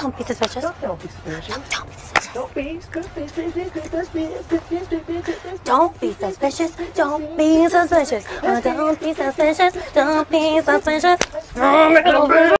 Don't be suspicious. Don't be suspicious. Don't be suspicious. Don't be suspicious. Don't be suspicious. Don't be suspicious. Don't be suspicious. Don't be suspicious.